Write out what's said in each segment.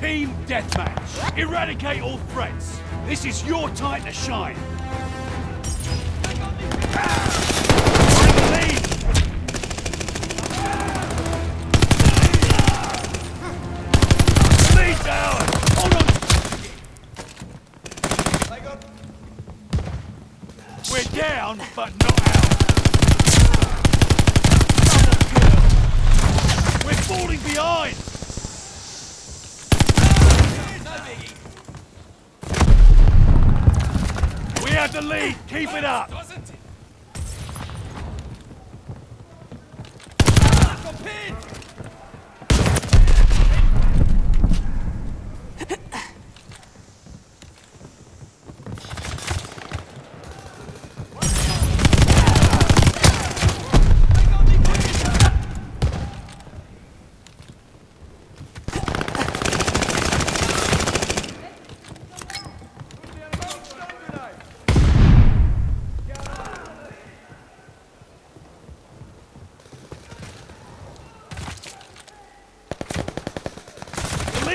Team Deathmatch. Eradicate all threats. This is your time to shine. We're down, but not out. We're falling behind. We have the lead. Keep it up. The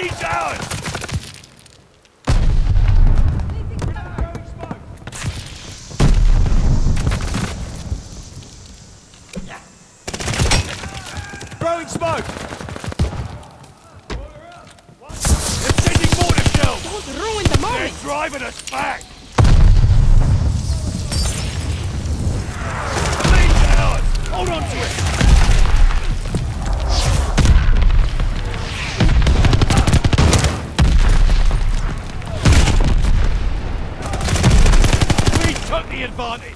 lead's ours. Throwing smoke. They're sending mortar shells. Don't ruin the They're driving us back. Took the advantage.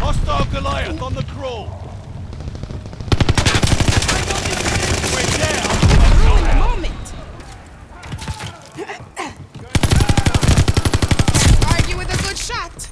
Hostile Goliath on the crawl. We're down, but Ruin not the out. moment! Argue with a good shot!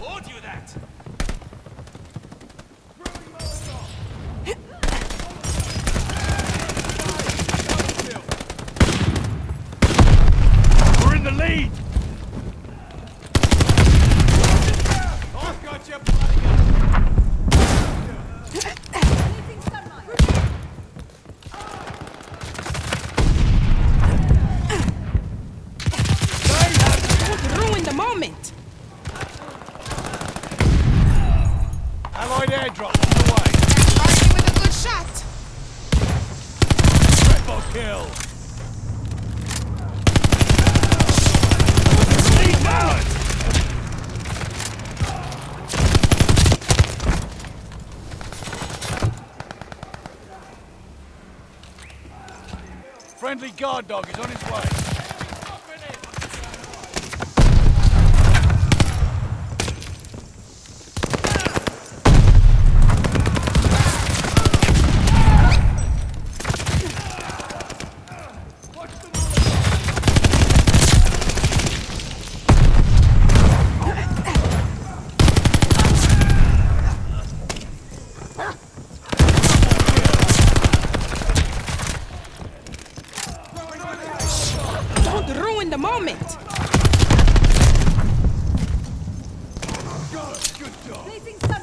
Audio that. We're in the lead. I've got you, bloody Don't ruin the moment! Allied on the way. Argue with a good shot! Triple kill. Friendly guard dog is on his way. would ruin the moment. Good job.